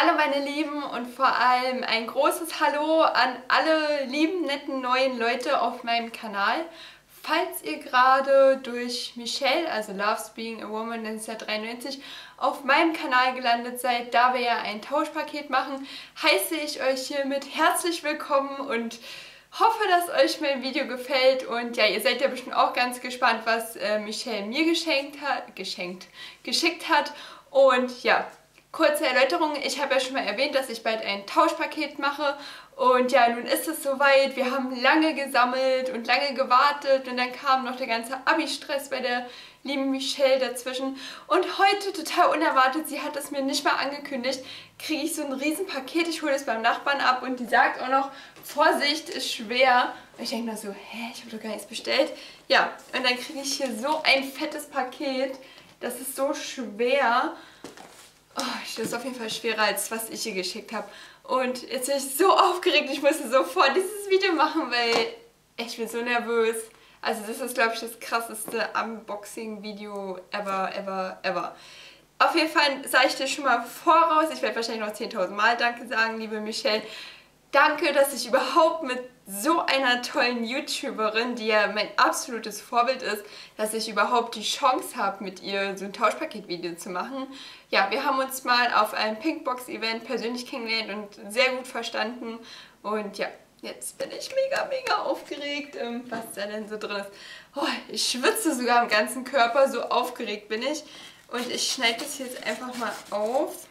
Hallo meine Lieben und vor allem ein großes Hallo an alle lieben, netten neuen Leute auf meinem Kanal. Falls ihr gerade durch Michelle, also Loves Being a Woman, das ist ja 93, auf meinem Kanal gelandet seid, da wir ja ein Tauschpaket machen, heiße ich euch hiermit herzlich willkommen und hoffe, dass euch mein Video gefällt und ja, ihr seid ja bestimmt auch ganz gespannt, was äh, Michelle mir geschenkt hat, geschenkt, geschickt hat und ja, Kurze Erläuterung, ich habe ja schon mal erwähnt, dass ich bald ein Tauschpaket mache. Und ja, nun ist es soweit. Wir haben lange gesammelt und lange gewartet. Und dann kam noch der ganze Abi-Stress bei der lieben Michelle dazwischen. Und heute total unerwartet, sie hat es mir nicht mal angekündigt, kriege ich so ein Riesenpaket, ich hole es beim Nachbarn ab und die sagt auch noch, Vorsicht ist schwer. Und ich denke mir so, hä, ich habe doch gar nichts bestellt. Ja, und dann kriege ich hier so ein fettes Paket, das ist so schwer Oh, das ist auf jeden Fall schwerer, als was ich ihr geschickt habe. Und jetzt bin ich so aufgeregt, ich musste sofort dieses Video machen, weil ich bin so nervös. Also das ist, glaube ich, das krasseste Unboxing-Video ever, ever, ever. Auf jeden Fall sage ich dir schon mal voraus, ich werde wahrscheinlich noch 10.000 Mal Danke sagen, liebe Michelle. Danke, dass ich überhaupt mit so einer tollen YouTuberin, die ja mein absolutes Vorbild ist, dass ich überhaupt die Chance habe, mit ihr so ein Tauschpaket-Video zu machen. Ja, wir haben uns mal auf einem Pinkbox-Event persönlich kennengelernt und sehr gut verstanden. Und ja, jetzt bin ich mega, mega aufgeregt, ähm, was da denn so drin ist. Oh, ich schwitze sogar am ganzen Körper, so aufgeregt bin ich. Und ich schneide das jetzt einfach mal auf.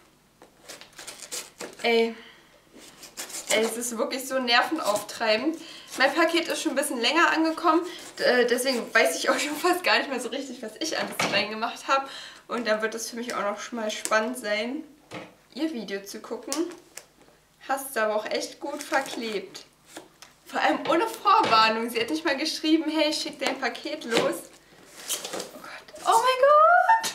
Ey, es ist wirklich so nervenauftreibend. Mein Paket ist schon ein bisschen länger angekommen, deswegen weiß ich auch schon fast gar nicht mehr so richtig, was ich alles reingemacht habe. Und da wird es für mich auch noch mal spannend sein, ihr Video zu gucken. Hast du aber auch echt gut verklebt. Vor allem ohne Vorwarnung. Sie hat nicht mal geschrieben, hey, schick dein Paket los. Oh Gott. Oh mein Gott.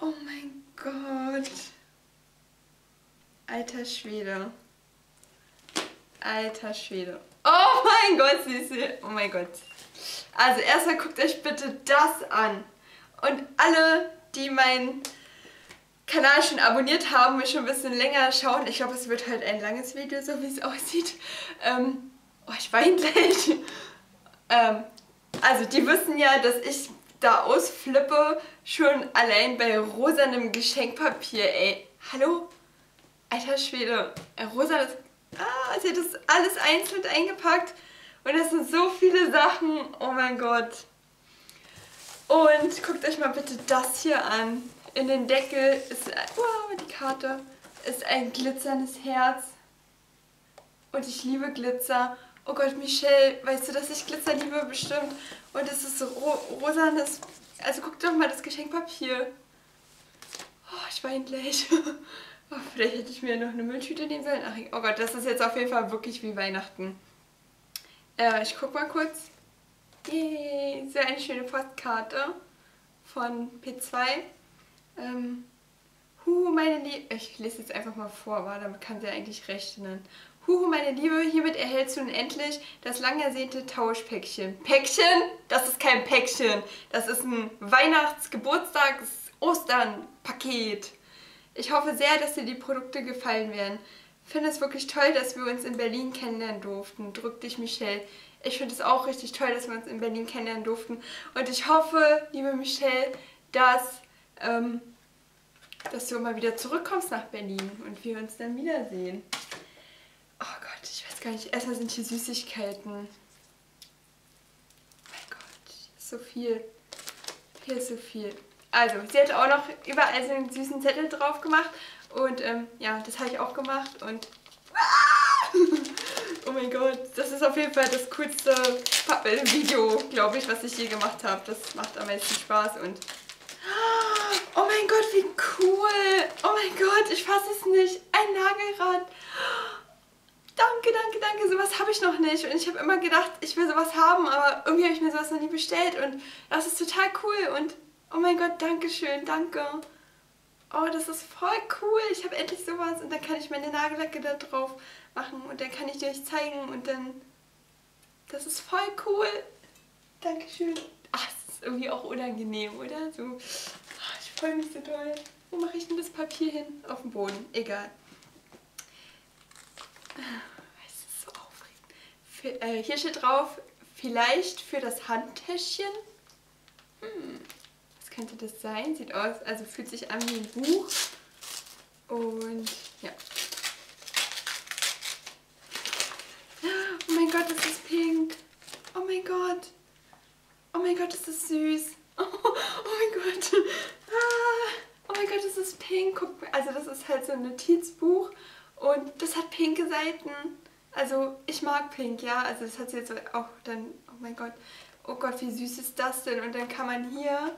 Oh mein Gott. Alter Schwede. Alter Schwede. Oh mein Gott, Süße. Oh mein Gott. Also erstmal guckt euch bitte das an. Und alle, die meinen Kanal schon abonniert haben, mich schon ein bisschen länger schauen. Ich glaube, es wird halt ein langes Video, so wie es aussieht. Ähm, oh, ich weine gleich. Ähm, also die wissen ja, dass ich da ausflippe, schon allein bei rosanem Geschenkpapier, ey. Hallo? Alter Schwede, rosa, das, ah, sie hat das alles einzeln eingepackt und das sind so viele Sachen, oh mein Gott. Und guckt euch mal bitte das hier an. In den Deckel ist, wow, die Karte, ist ein glitzerndes Herz. Und ich liebe Glitzer. Oh Gott, Michelle, weißt du, dass ich Glitzer liebe? Bestimmt. Und es ist so ro rosanes, also guckt doch mal das Geschenkpapier. Oh, ich weine gleich. Oh, vielleicht hätte ich mir noch eine Mülltüte nehmen sollen. Ach, oh Gott, das ist jetzt auf jeden Fall wirklich wie Weihnachten. Äh, ich guck mal kurz. Yay, sehr eine schöne Postkarte von P2. Ähm, Huhu, meine Liebe. Ich lese jetzt einfach mal vor, weil damit kann sie eigentlich rechnen. Huhu, meine Liebe, hiermit erhältst du nun endlich das lang ersehnte Tauschpäckchen. Päckchen? Das ist kein Päckchen. Das ist ein Weihnachts-, Geburtstags-, Ostern-Paket. Ich hoffe sehr, dass dir die Produkte gefallen werden. Ich finde es wirklich toll, dass wir uns in Berlin kennenlernen durften. Drück dich, Michelle. Ich finde es auch richtig toll, dass wir uns in Berlin kennenlernen durften. Und ich hoffe, liebe Michelle, dass, ähm, dass du mal wieder zurückkommst nach Berlin und wir uns dann wiedersehen. Oh Gott, ich weiß gar nicht. Erstmal sind hier Süßigkeiten. Mein Gott, so viel. Hier ist so viel. Also, sie hat auch noch überall so einen süßen Zettel drauf gemacht. Und ähm, ja, das habe ich auch gemacht. Und oh mein Gott, das ist auf jeden Fall das coolste Video, glaube ich, was ich je gemacht habe. Das macht am meisten Spaß. Und oh mein Gott, wie cool. Oh mein Gott, ich fasse es nicht. Ein Nagelrad. Danke, danke, danke, sowas habe ich noch nicht. Und ich habe immer gedacht, ich will sowas haben, aber irgendwie habe ich mir sowas noch nie bestellt. Und das ist total cool. Und Oh mein Gott, danke schön, danke. Oh, das ist voll cool. Ich habe endlich sowas und dann kann ich meine Nagellacke da drauf machen und dann kann ich dir euch zeigen und dann... Das ist voll cool. Dankeschön. Ach, das ist irgendwie auch unangenehm, oder? So, ach, ich freue mich so toll. Wo mache ich denn das Papier hin? Auf dem Boden. Egal. Es ist so aufregend. Für, äh, hier steht drauf, vielleicht für das Handtäschchen. Hm, könnte das sein? Sieht aus, also fühlt sich an wie ein Buch. Und ja. Oh mein Gott, das ist pink. Oh mein Gott. Oh mein Gott, ist das süß. Oh, oh mein Gott. Ah, oh mein Gott, das ist pink. Guck, also das ist halt so ein Notizbuch und das hat pinke Seiten. Also ich mag pink, ja. Also das hat sie jetzt auch dann, oh mein Gott. Oh Gott, wie süß ist das denn? Und dann kann man hier...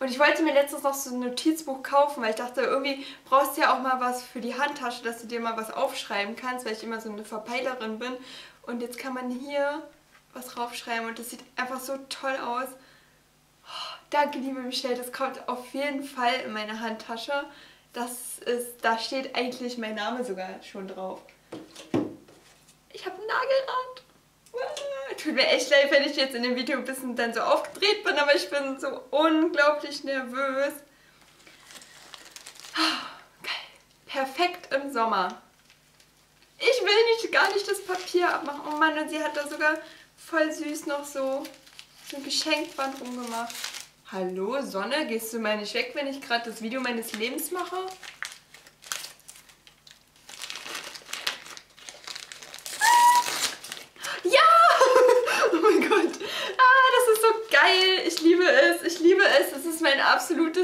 Und ich wollte mir letztens noch so ein Notizbuch kaufen, weil ich dachte, irgendwie brauchst du ja auch mal was für die Handtasche, dass du dir mal was aufschreiben kannst, weil ich immer so eine Verpeilerin bin. Und jetzt kann man hier was draufschreiben und das sieht einfach so toll aus. Oh, danke, liebe Michelle, das kommt auf jeden Fall in meine Handtasche. Das ist, da steht eigentlich mein Name sogar schon drauf. Ich habe einen Nagelrand. Ah, mir echt leid, wenn ich jetzt in dem Video ein bisschen dann so aufgedreht bin, aber ich bin so unglaublich nervös. Oh, geil. Perfekt im Sommer. Ich will nicht, gar nicht das Papier abmachen. Oh Mann, und sie hat da sogar voll süß noch so, so ein Geschenkband rumgemacht. Hallo, Sonne, gehst du mal nicht weg, wenn ich gerade das Video meines Lebens mache?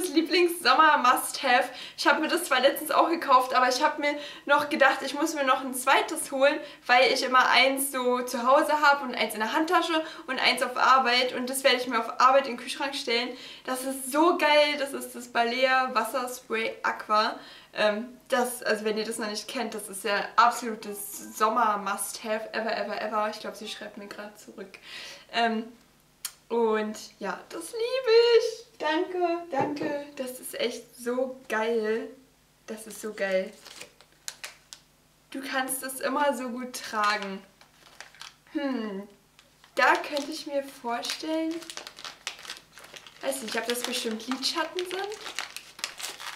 Absolutes Lieblings-Sommer-Must-Have. Ich habe mir das zwar letztens auch gekauft, aber ich habe mir noch gedacht, ich muss mir noch ein zweites holen, weil ich immer eins so zu Hause habe und eins in der Handtasche und eins auf Arbeit. Und das werde ich mir auf Arbeit in den Kühlschrank stellen. Das ist so geil. Das ist das Balea Wasserspray Aqua. Ähm, das, also wenn ihr das noch nicht kennt, das ist ja absolutes Sommer-Must-Have ever, ever, ever. Ich glaube, sie schreibt mir gerade zurück. Ähm, und ja, das liebe ich. Danke, danke. Das ist echt so geil. Das ist so geil. Du kannst es immer so gut tragen. Hm, da könnte ich mir vorstellen, weiß nicht, ob das bestimmt Lidschatten sind.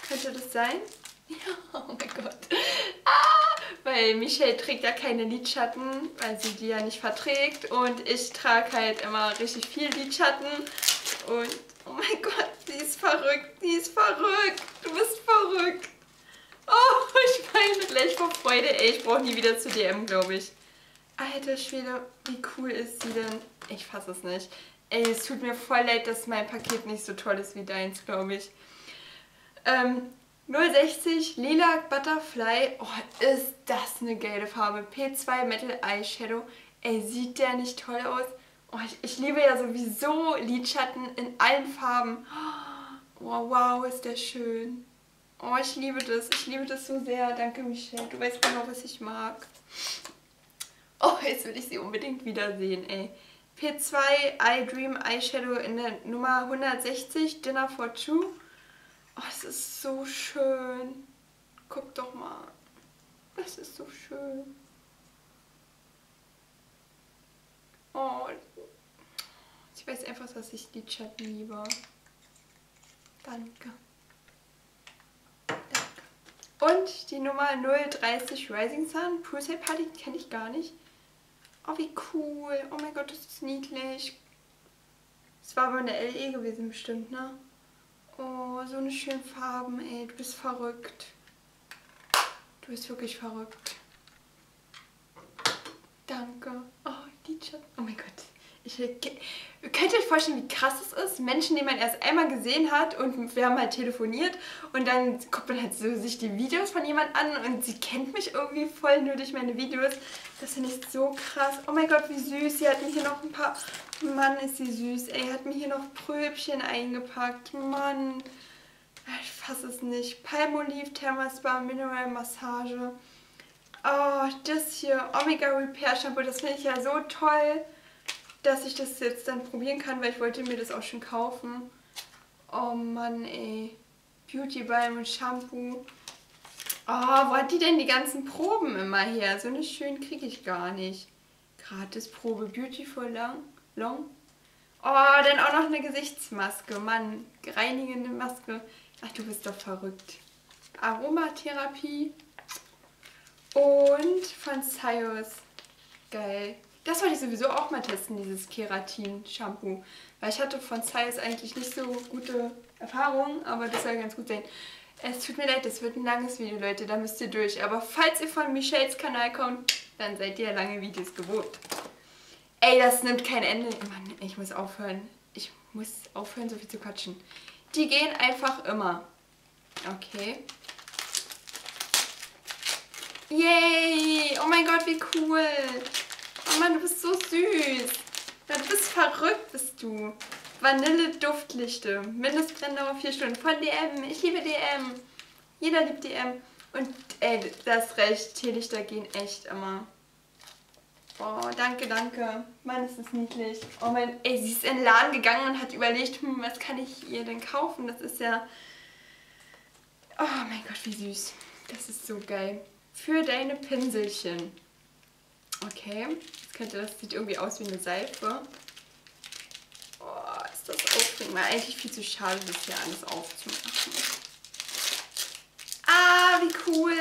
Könnte das sein? Ja, oh mein Gott. Ah, weil Michelle trägt ja keine Lidschatten, weil sie die ja nicht verträgt. Und ich trage halt immer richtig viel Lidschatten. Und Oh mein Gott, sie ist verrückt, sie ist verrückt. Du bist verrückt. Oh, ich weine gleich vor Freude. Ey, ich brauche nie wieder zu DM, glaube ich. Alter Schwede, wie cool ist sie denn? Ich fasse es nicht. Ey, es tut mir voll leid, dass mein Paket nicht so toll ist wie deins, glaube ich. Ähm, 060 Lila Butterfly. Oh, ist das eine geile Farbe. P2 Metal Eyeshadow. Ey, sieht der nicht toll aus? Oh, ich, ich, liebe ja sowieso Lidschatten in allen Farben. Oh, wow, ist der schön. Oh, ich liebe das. Ich liebe das so sehr. Danke, Michelle. Du weißt genau, was ich mag. Oh, jetzt will ich sie unbedingt wiedersehen, ey. P2 Eye Dream Eyeshadow in der Nummer 160, Dinner for Two. Oh, es ist so schön. Guck doch mal. Es ist so schön. Oh, ich weiß einfach, dass ich die Chat liebe. Danke. Danke. Und die Nummer 030 Rising Sun. Poolside Party kenne ich gar nicht. Oh, wie cool. Oh mein Gott, das ist niedlich. Das war aber eine LE gewesen bestimmt, ne? Oh, so eine schöne Farben, ey. Du bist verrückt. Du bist wirklich verrückt. Danke. Oh, Chat. Oh mein Gott. Ich, könnt ihr euch vorstellen, wie krass es ist? Menschen, die man erst einmal gesehen hat und wir haben halt telefoniert und dann guckt man halt so sich die Videos von jemand an und sie kennt mich irgendwie voll nur durch meine Videos. Das finde ich so krass. Oh mein Gott, wie süß. Sie hat mir hier noch ein paar... Mann, ist sie süß. Ey, hat mir hier noch Pröbchen eingepackt. Mann. Ich fasse es nicht. Palmolive Thermaspa Mineral Massage. Oh, das hier. Omega Repair Shampoo. Das finde ich ja so toll dass ich das jetzt dann probieren kann, weil ich wollte mir das auch schon kaufen. Oh Mann, ey. Beauty Balm und Shampoo. Oh, wo hat die denn die ganzen Proben immer her? So eine schön kriege ich gar nicht. Gratis Probe Beautiful Long. Long. Oh, dann auch noch eine Gesichtsmaske. Mann, reinigende Maske. Ach, du bist doch verrückt. Aromatherapie. Und von Sios. Geil. Das wollte ich sowieso auch mal testen, dieses Keratin-Shampoo. Weil ich hatte von Sios eigentlich nicht so gute Erfahrungen, aber das soll ganz gut sein. Es tut mir leid, das wird ein langes Video, Leute, da müsst ihr durch. Aber falls ihr von Michelles Kanal kommt, dann seid ihr lange Videos gewohnt. Ey, das nimmt kein Ende. Mann, ich muss aufhören. Ich muss aufhören, so viel zu quatschen. Die gehen einfach immer. Okay. Yay! Oh mein Gott, wie cool. Oh Mann, du bist so süß. Du bist verrückt, bist du. Vanille-Duftlichte. Mindestbrenndauer 4 Stunden. Von DM. Ich liebe DM. Jeder liebt DM. Und ey, das recht. Teelichter gehen echt immer. Oh, danke, danke. Mann, ist das niedlich. Oh mein, ey, sie ist in den Laden gegangen und hat überlegt, hm, was kann ich ihr denn kaufen? Das ist ja... Oh mein Gott, wie süß. Das ist so geil. Für deine Pinselchen. Okay, jetzt könnte das sieht irgendwie aus wie eine Seife. Oh, ist das aufregend. War eigentlich viel zu schade, das hier alles aufzumachen. Ah, wie cool.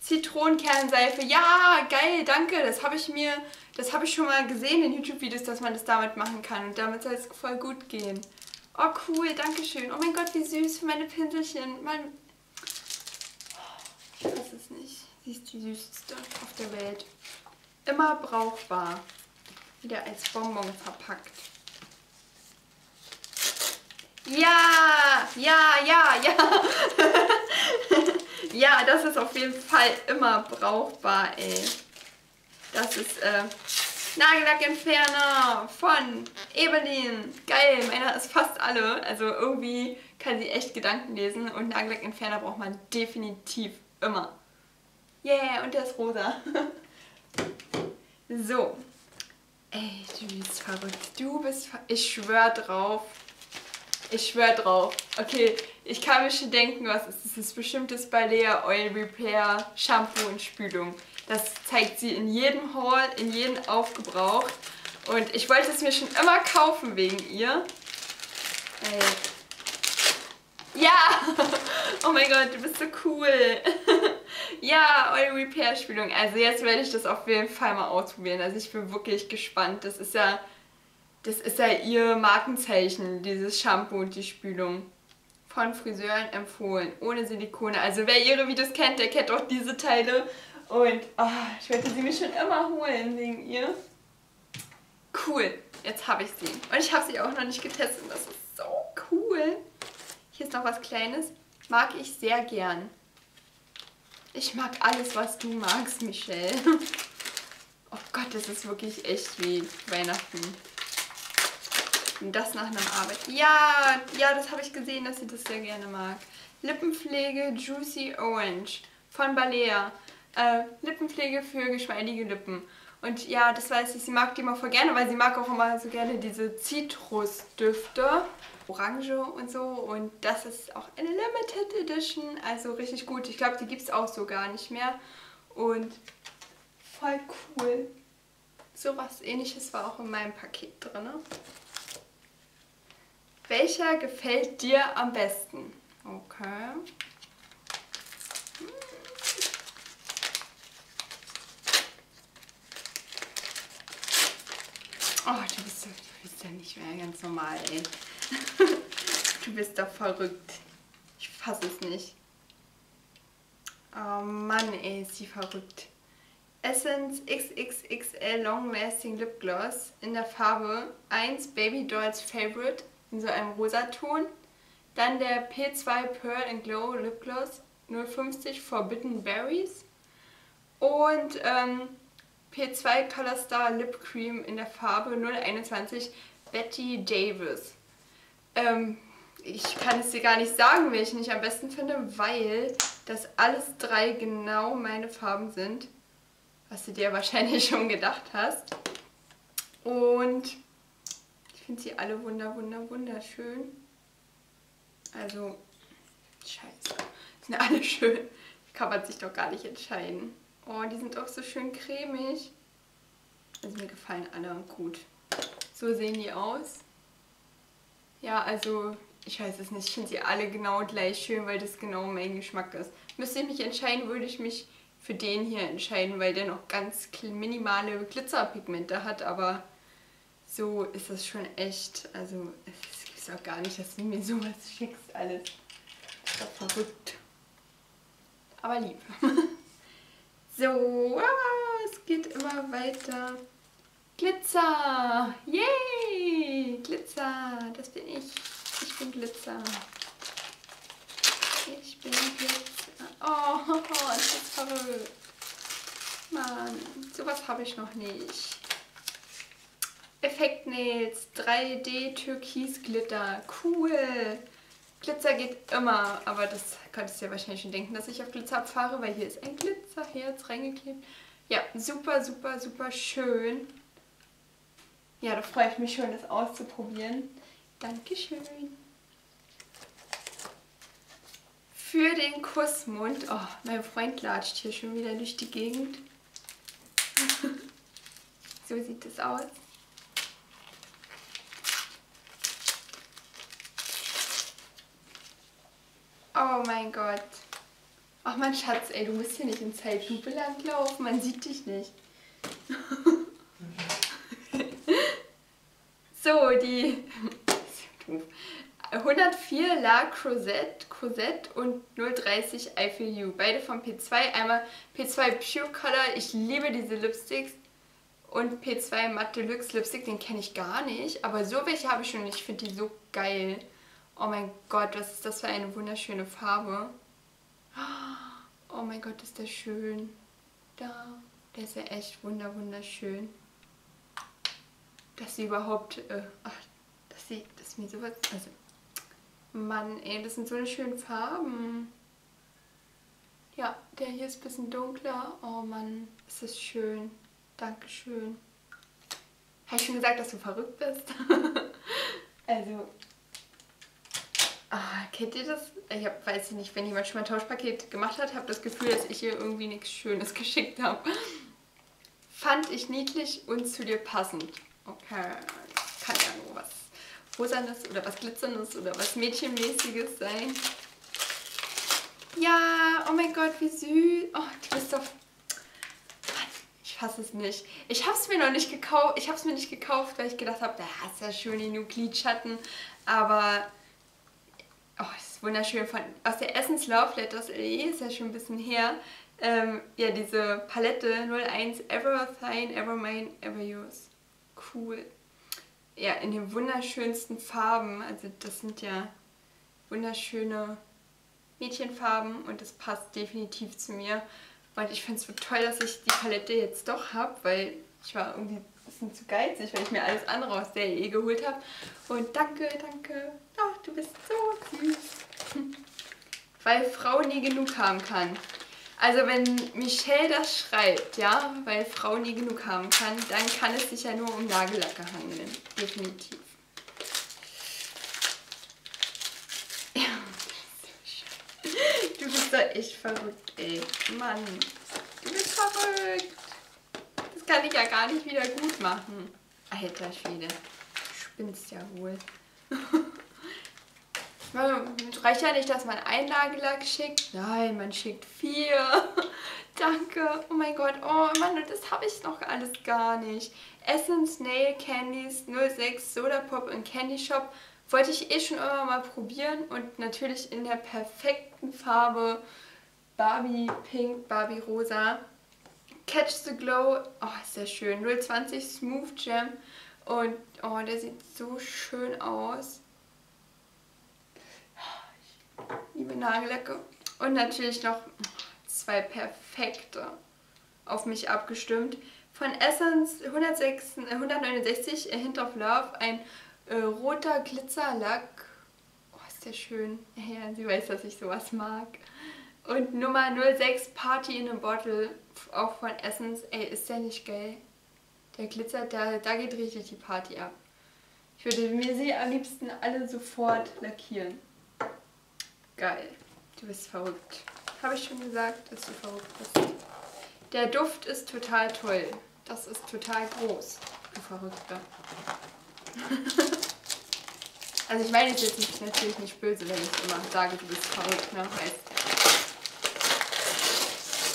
Zitronenkernenseife. Ja, geil, danke. Das habe ich mir, das habe ich schon mal gesehen in YouTube-Videos, dass man das damit machen kann. Und damit soll es voll gut gehen. Oh, cool, danke schön. Oh mein Gott, wie süß für meine Pinselchen. Mein ich weiß es nicht. Sie ist die süßeste auf der Welt. Immer brauchbar. Wieder als Bonbon verpackt. Ja, ja, ja, ja. ja, das ist auf jeden Fall immer brauchbar, ey. Das ist äh, Nagellackentferner von Evelyn. Geil, meiner ist fast alle. Also irgendwie kann sie echt Gedanken lesen und Nagellackentferner braucht man definitiv immer. Yeah, und der ist rosa. so. Ey, du bist verrückt. Du bist ver Ich schwör drauf. Ich schwör drauf. Okay, ich kann mir schon denken, was ist das? Das ist bestimmt das Balea Oil Repair Shampoo und Spülung. Das zeigt sie in jedem Haul, in jedem Aufgebrauch. Und ich wollte es mir schon immer kaufen wegen ihr. Ey. Ja! Oh mein Gott, du bist so cool. ja, Oil Repair Spülung. Also jetzt werde ich das auf jeden Fall mal ausprobieren. Also ich bin wirklich gespannt. Das ist ja das ist ja ihr Markenzeichen, dieses Shampoo und die Spülung. Von Friseuren empfohlen, ohne Silikone. Also wer ihre Videos kennt, der kennt auch diese Teile. Und oh, ich wollte sie mir schon immer holen wegen ihr. Cool, jetzt habe ich sie. Und ich habe sie auch noch nicht getestet. Das ist so cool. Hier ist noch was Kleines. Mag ich sehr gern. Ich mag alles, was du magst, Michelle. Oh Gott, das ist wirklich echt wie Weihnachten. Und das nach einer Arbeit. Ja, ja, das habe ich gesehen, dass sie das sehr gerne mag. Lippenpflege Juicy Orange von Balea. Äh, Lippenpflege für geschmeidige Lippen. Und ja, das weiß ich, sie mag die immer voll gerne, weil sie mag auch immer so gerne diese Zitrusdüfte. Orange und so. Und das ist auch eine Limited Edition. Also richtig gut. Ich glaube, die gibt es auch so gar nicht mehr. Und voll cool. So was ähnliches war auch in meinem Paket drin. Welcher gefällt dir am besten? Okay. Oh, du bist, du bist ja nicht mehr ganz normal, ey. du bist doch verrückt. Ich fasse es nicht. Oh Mann, ey, ist sie verrückt. Essence XXXL Long Lasting Lip Gloss in der Farbe 1 Baby Dolls Favorite in so einem Rosaton. Dann der P2 Pearl and Glow Lip Gloss 050 Forbidden Berries. Und ähm, P2 Color Star Lip Cream in der Farbe 021 Betty Davis. Ähm, ich kann es dir gar nicht sagen, welchen ich am besten finde, weil das alles drei genau meine Farben sind. Was du dir wahrscheinlich schon gedacht hast. Und finde sie alle wunder, wunder, wunderschön. Also, scheiße. Sind alle schön. Kann man sich doch gar nicht entscheiden. Oh, die sind auch so schön cremig. Also mir gefallen alle gut. So sehen die aus. Ja, also ich weiß es nicht. Ich finde sie alle genau gleich schön, weil das genau mein Geschmack ist. Müsste ich mich entscheiden, würde ich mich für den hier entscheiden, weil der noch ganz minimale Glitzerpigmente hat, aber so ist das schon echt, also es ist auch gar nicht, dass du mir sowas schickst alles. Das ist doch verrückt. Aber lieb. so, ah, es geht immer weiter. Glitzer! Yay! Glitzer, das bin ich. Ich bin Glitzer. Ich bin Glitzer. Oh, das ist verrückt. Mann, sowas habe ich noch nicht. Effektnails, 3D Türkis Glitter. Cool. Glitzer geht immer, aber das könntest du ja wahrscheinlich schon denken, dass ich auf Glitzer abfahre, weil hier ist ein Glitzerherz reingeklebt. Ja, super, super, super schön. Ja, da freue ich mich schon, das auszuprobieren. Dankeschön. Für den Kussmund. Oh, mein Freund latscht hier schon wieder durch die Gegend. so sieht es aus. Oh mein Gott. Ach mein Schatz, ey, du musst hier nicht in Zeitlupe langlaufen. Man sieht dich nicht. so, die 104 La Crozette, Crozette und 030 I Feel You. Beide von P2. Einmal P2 Pure Color. Ich liebe diese Lipsticks. Und P2 Matte Deluxe Lipstick, den kenne ich gar nicht. Aber so welche habe ich schon ich finde die so geil. Oh mein Gott, was ist das für eine wunderschöne Farbe. Oh mein Gott, ist der schön. Da, der ist ja echt wunder wunderschön. Dass sie überhaupt, äh, ach, dass sie, dass mir sowas, also, Mann, ey, das sind so eine schönen Farben. Ja, der hier ist ein bisschen dunkler. Oh Mann, ist das schön. Dankeschön. Habe ich schon gesagt, dass du verrückt bist? also, ah, kennt ihr das? Ich hab, weiß nicht, wenn jemand schon mal ein Tauschpaket gemacht hat, habe das Gefühl, dass ich ihr irgendwie nichts Schönes geschickt habe. Fand ich niedlich und zu dir passend. Okay, kann ja nur was Rosanes oder was Glitzerndes oder was Mädchenmäßiges sein. Ja, oh mein Gott, wie süß. Oh, du bist doch... Ich fasse es nicht. Ich habe es mir noch nicht gekauft. Ich habe es mir nicht gekauft, weil ich gedacht habe, da hast ja schön die Nuklid-Schatten. Aber... Oh, ist wunderschön. Von, aus der Essence Love Letters LE ist ja schon ein bisschen her. Ähm, ja, diese Palette 01 Everything, Ever Mine, Ever Yours. Cool ja, in den wunderschönsten Farben. Also das sind ja wunderschöne Mädchenfarben und das passt definitiv zu mir. Und ich finde es so toll, dass ich die Palette jetzt doch habe, weil ich war irgendwie bisschen zu geizig, weil ich mir alles andere aus der EE geholt habe. Und danke, danke. Ach, du bist so süß. weil Frau nie genug haben kann. Also wenn Michelle das schreibt, ja, weil Frau nie genug haben kann, dann kann es sich ja nur um Nagellacke handeln. Definitiv. Du bist doch echt verrückt, ey. Mann, du bist verrückt. Kann ich ja gar nicht wieder gut machen. Alter Schwede, spinnst ja wohl. Es reicht ja nicht, dass man ein Nagellack schickt. Nein, man schickt vier. Danke. Oh mein Gott. Oh Mann, das habe ich noch alles gar nicht. Essence Nail Candies 06 Soda Pop und Candy Shop. Wollte ich eh schon immer mal probieren. Und natürlich in der perfekten Farbe Barbie Pink, Barbie Rosa. Catch the Glow. Oh, ist sehr schön. 020 Smooth Gem. Und oh, der sieht so schön aus. liebe Nagellacke. Und natürlich noch zwei perfekte auf mich abgestimmt. Von Essence 106, 169 Hint of Love, ein äh, roter Glitzerlack. Oh, ist der schön. Ja, sie weiß, dass ich sowas mag. Und Nummer 06 Party in a Bottle, auch von Essence. Ey, ist der nicht geil? Der glitzert, da, da geht richtig die Party ab. Ich würde mir sie am liebsten alle sofort lackieren. Geil. Du bist verrückt. Habe ich schon gesagt, dass du verrückt bist. Der Duft ist total toll. Das ist total groß, du Verrückter. also ich meine jetzt nicht, natürlich nicht böse, wenn ich immer sage, du bist verrückt, ne? Weißt.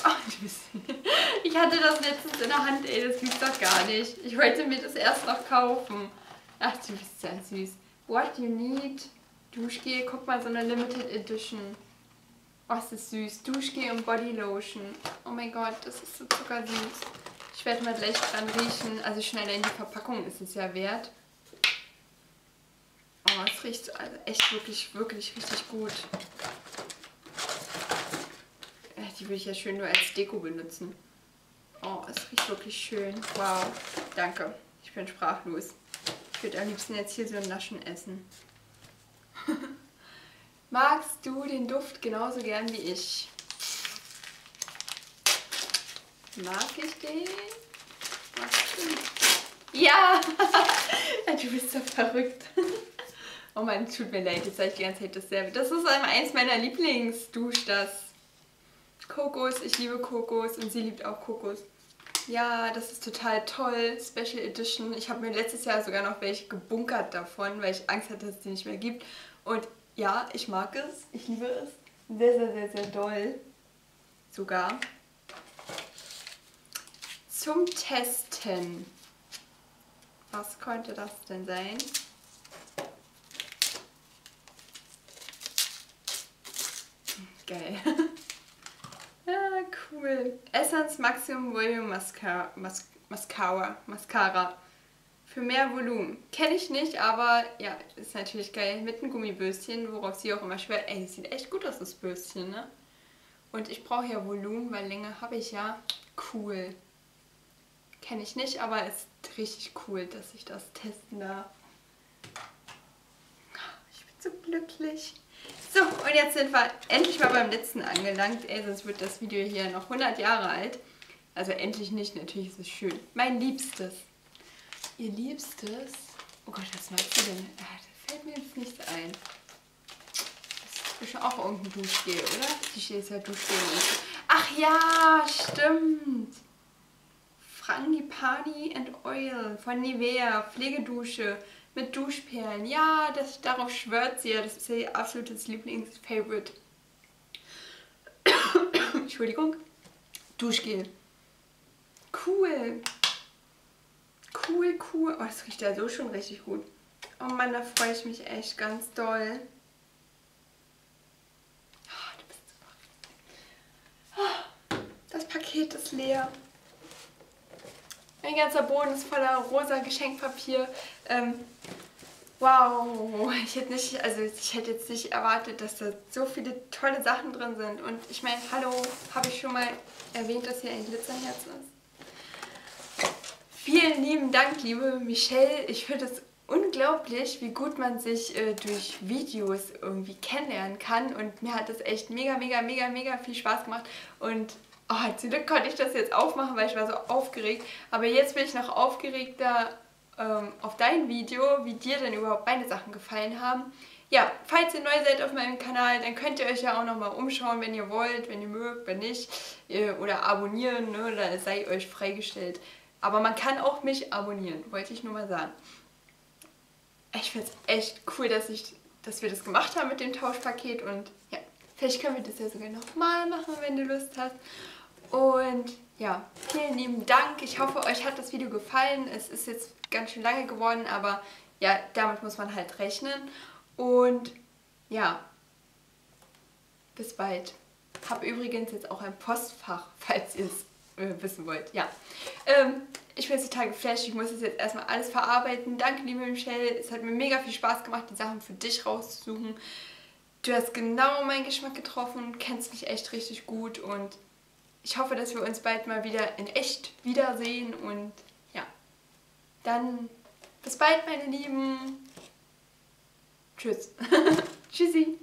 Oh, du bist ich hatte das letztens in der Hand, ey, das gibt's doch gar nicht. Ich wollte mir das erst noch kaufen. Ach, du bist ja süß. What you need? Duschgel, guck mal, so eine Limited Edition. Oh, ist das süß. Duschgel und Body Lotion. Oh mein Gott, das ist so zuckersüß. Ich werde mal gleich dran riechen. Also schnell in die Verpackung ist es ja wert. Oh, es riecht also echt wirklich, wirklich richtig gut. Die will ich ja schön nur als Deko benutzen. Oh, es riecht wirklich schön. Wow, danke. Ich bin sprachlos. Ich würde am liebsten jetzt hier so ein Naschen essen. Magst du den Duft genauso gern wie ich? Mag ich den? Ja! du bist so verrückt. Oh mein, tut mir leid, jetzt sage ich die ganze Zeit dasselbe. Das ist eins meiner Lieblingsdusch, das Kokos. Ich liebe Kokos und sie liebt auch Kokos. Ja, das ist total toll. Special Edition. Ich habe mir letztes Jahr sogar noch welche gebunkert davon, weil ich Angst hatte, dass es die nicht mehr gibt. Und ja, ich mag es. Ich liebe es. Sehr, sehr, sehr, sehr doll. Sogar. Zum Testen. Was könnte das denn sein? Geil. ah, cool. Essence Maximum Volume Mascara. Mas Mascara. Mascara. Für mehr Volumen. Kenne ich nicht, aber ja, ist natürlich geil. Mit einem Gummibürstchen, worauf sie auch immer schwer... Ey, sieht echt gut aus, das Bürstchen, ne? Und ich brauche ja Volumen, weil Länge habe ich ja. Cool. Kenne ich nicht, aber ist richtig cool, dass ich das testen darf. Ich bin so glücklich. So, und jetzt sind wir endlich mal beim letzten angelangt. Ey, sonst wird das Video hier noch 100 Jahre alt. Also endlich nicht, natürlich ist es schön. Mein Liebstes. Ihr Liebstes? Oh Gott, was meinst du denn? Ah, da fällt mir jetzt nichts ein. Das ist auch irgendein Duschgel, oder? Die steht jetzt ja Duschgel. Ach ja, stimmt. Frangipani and Oil von Nivea. Pflegedusche mit Duschperlen. Ja, das, darauf schwört sie ja. Das ist ihr absolutes Lieblingsfavorite. Entschuldigung. Duschgel. Cool. Cool, cool. Oh, das riecht ja so schon richtig gut. Oh Mann, da freue ich mich echt ganz doll. Oh, du bist super. Oh, das Paket ist leer. Mein ganzer Boden ist voller rosa Geschenkpapier. Ähm, wow, ich hätte nicht, also ich hätte jetzt nicht erwartet, dass da so viele tolle Sachen drin sind. Und ich meine, hallo, habe ich schon mal erwähnt, dass hier ein Glitzerherz ist? Vielen lieben Dank, liebe Michelle. Ich finde es unglaublich, wie gut man sich äh, durch Videos irgendwie kennenlernen kann. Und mir hat das echt mega, mega, mega, mega viel Spaß gemacht. Und Oh, zum Glück konnte ich das jetzt aufmachen, weil ich war so aufgeregt. Aber jetzt bin ich noch aufgeregter ähm, auf dein Video, wie dir denn überhaupt meine Sachen gefallen haben. Ja, falls ihr neu seid auf meinem Kanal, dann könnt ihr euch ja auch nochmal umschauen, wenn ihr wollt, wenn ihr mögt, wenn nicht. Oder abonnieren, ne, da sei euch freigestellt. Aber man kann auch mich abonnieren, wollte ich nur mal sagen. Ich finde es echt cool, dass, ich, dass wir das gemacht haben mit dem Tauschpaket und ja, vielleicht können wir das ja sogar nochmal machen, wenn du Lust hast. Und ja, vielen lieben Dank. Ich hoffe, euch hat das Video gefallen. Es ist jetzt ganz schön lange geworden, aber ja, damit muss man halt rechnen. Und ja, bis bald. Habe übrigens jetzt auch ein Postfach, falls ihr es äh, wissen wollt. Ja, ähm, ich bin jetzt total geflasht. Ich muss das jetzt erstmal alles verarbeiten. Danke, liebe Michelle. Es hat mir mega viel Spaß gemacht, die Sachen für dich rauszusuchen. Du hast genau meinen Geschmack getroffen, kennst mich echt richtig gut und ich hoffe, dass wir uns bald mal wieder in echt wiedersehen und ja, dann bis bald, meine Lieben. Tschüss. Tschüssi.